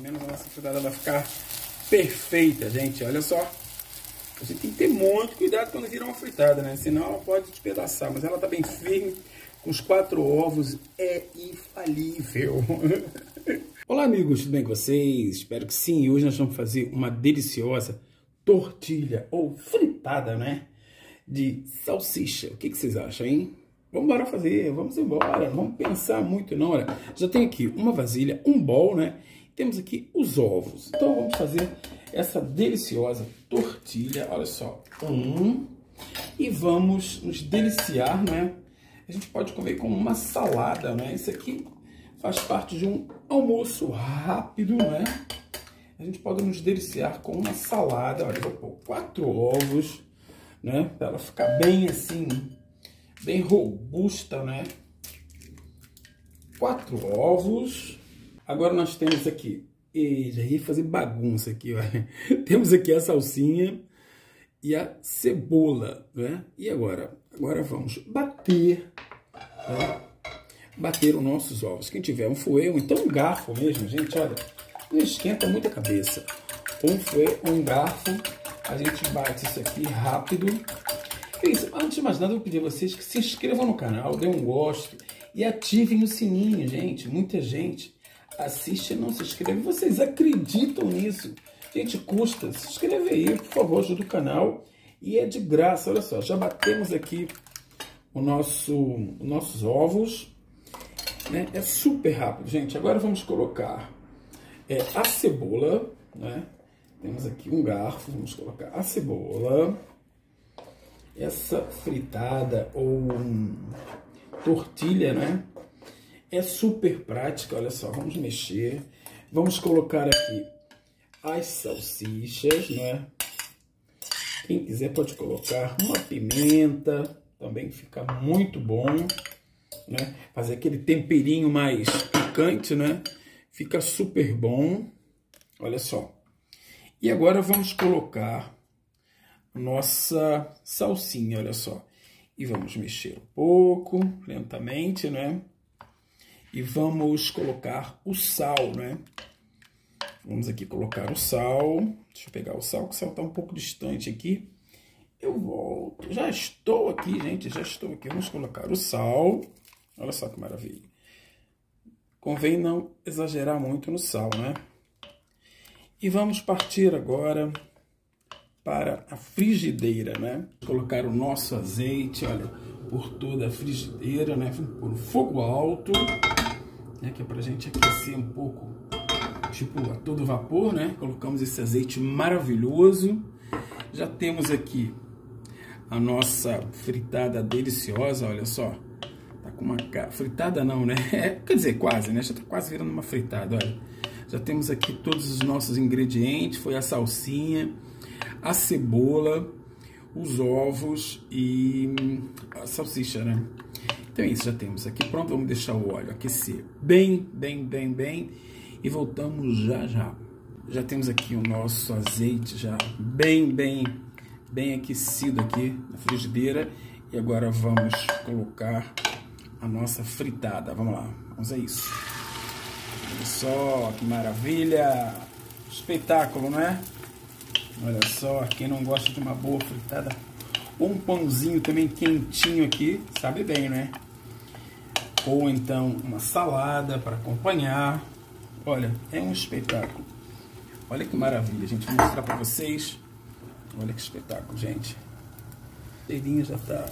Menos a nossa fritada vai ficar perfeita, gente. Olha só. A gente tem que ter muito cuidado quando vira uma fritada, né? Senão ela pode despedaçar. Mas ela tá bem firme. Com os quatro ovos é infalível. Olá, amigos. Tudo bem com vocês? Espero que sim. Hoje nós vamos fazer uma deliciosa tortilha ou fritada, né? De salsicha. O que, que vocês acham, hein? Vamos embora fazer, vamos embora, não vamos pensar muito não, olha. Já tem aqui uma vasilha, um bol, né? Temos aqui os ovos. Então vamos fazer essa deliciosa tortilha, olha só. Um, e vamos nos deliciar, né? A gente pode comer com uma salada, né? Isso aqui faz parte de um almoço rápido, né? A gente pode nos deliciar com uma salada, olha, vou pôr quatro ovos, né? Para ela ficar bem assim bem robusta, né? Quatro ovos. Agora nós temos aqui, e já ia fazer bagunça aqui, ó. temos aqui a salsinha e a cebola, né? E agora? Agora vamos bater, né? bater os nossos ovos. Quem tiver um fouet, ou então um garfo mesmo, gente, olha, não esquenta muito a cabeça. Um fouet, um garfo, a gente bate isso aqui rápido é isso. Antes de mais nada, eu vou pedir a vocês que se inscrevam no canal, dêem um gosto e ativem o sininho, gente. Muita gente assiste e não se inscreve. Vocês acreditam nisso? Gente, custa. Se inscreve aí, por favor, ajuda o canal. E é de graça, olha só. Já batemos aqui o nosso, os nossos ovos. Né? É super rápido, gente. Agora vamos colocar é, a cebola, né? Temos aqui um garfo, vamos colocar a cebola essa fritada ou tortilha, né? É super prática, olha só, vamos mexer. Vamos colocar aqui as salsichas, né? Quem quiser pode colocar uma pimenta, também fica muito bom, né? Fazer aquele temperinho mais picante, né? Fica super bom, olha só. E agora vamos colocar nossa salsinha, olha só. E vamos mexer um pouco, lentamente, né? E vamos colocar o sal, né? Vamos aqui colocar o sal. Deixa eu pegar o sal, que o sal está um pouco distante aqui. Eu volto. Já estou aqui, gente, já estou aqui. Vamos colocar o sal. Olha só que maravilha. Convém não exagerar muito no sal, né? E vamos partir agora para a frigideira, né? Colocar o nosso azeite, olha, por toda a frigideira, né? Por fogo alto, né? Que é pra gente aquecer um pouco, tipo, a todo vapor, né? Colocamos esse azeite maravilhoso. Já temos aqui a nossa fritada deliciosa, olha só. Tá com uma fritada não, né? É, quer dizer, quase, né? Já tá quase virando uma fritada, olha. Já temos aqui todos os nossos ingredientes, foi a salsinha, a cebola, os ovos e a salsicha, né? Então é isso, já temos aqui pronto. Vamos deixar o óleo aquecer bem, bem, bem, bem e voltamos já, já. Já temos aqui o nosso azeite já bem, bem, bem aquecido aqui na frigideira. E agora vamos colocar a nossa fritada. Vamos lá, vamos a isso. Olha só que maravilha! Espetáculo, não é? Olha só, quem não gosta de uma boa fritada, um pãozinho também quentinho aqui, sabe bem, né? Ou então uma salada para acompanhar. Olha, é um espetáculo. Olha que maravilha, gente. Vou mostrar para vocês. Olha que espetáculo, gente. O cheirinho já tá.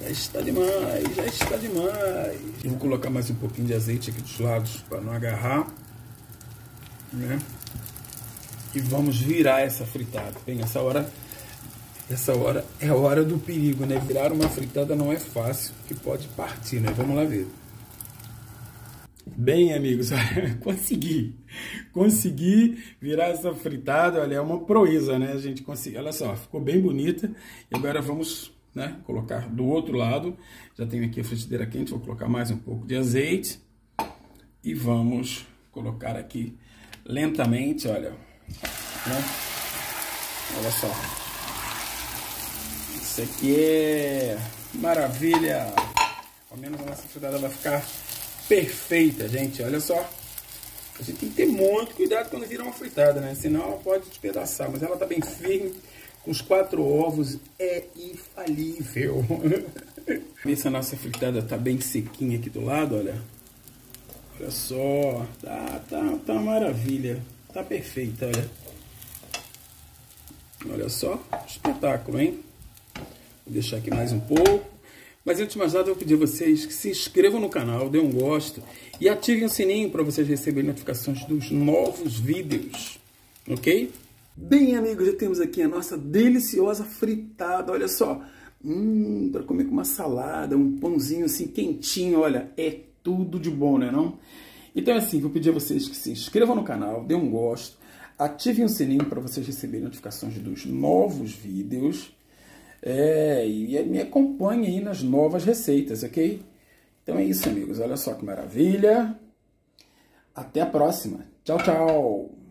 Já está demais, já está demais. Eu vou colocar mais um pouquinho de azeite aqui dos lados para não agarrar. Né? E vamos virar essa fritada. Bem, essa hora, essa hora é a hora do perigo, né? Virar uma fritada não é fácil, que pode partir, né? Vamos lá ver. Bem, amigos, consegui. Consegui virar essa fritada, olha, é uma proeza, né? A gente conseguiu. Olha só, ficou bem bonita. E agora vamos, né, colocar do outro lado. Já tenho aqui a frigideira quente, vou colocar mais um pouco de azeite. E vamos colocar aqui lentamente, olha, né? Olha só. Isso aqui é maravilha. Ao menos a nossa fritada vai ficar perfeita, gente. Olha só. A gente tem que ter muito cuidado quando vira uma fritada, né? Senão ela pode despedaçar. Mas ela tá bem firme, com os quatro ovos, é infalível. Ver se a nossa fritada tá bem sequinha aqui do lado, olha. Olha só, tá, tá, tá maravilha. Tá perfeita, olha. Olha só, espetáculo, hein? Vou deixar aqui mais um pouco. Mas antes de mais nada, eu vou pedir a vocês que se inscrevam no canal, dêem um gosto e ativem o sininho para vocês receberem notificações dos novos vídeos, ok? Bem, amigos, já temos aqui a nossa deliciosa fritada, olha só. Hum, para comer com uma salada, um pãozinho assim quentinho, olha, é tudo de bom, né não? Então é assim, vou pedir a vocês que se inscrevam no canal, dêem um gosto, ativem o sininho para vocês receberem notificações dos novos vídeos é, e me acompanhe aí nas novas receitas, ok? Então é isso, amigos. Olha só que maravilha. Até a próxima. Tchau, tchau.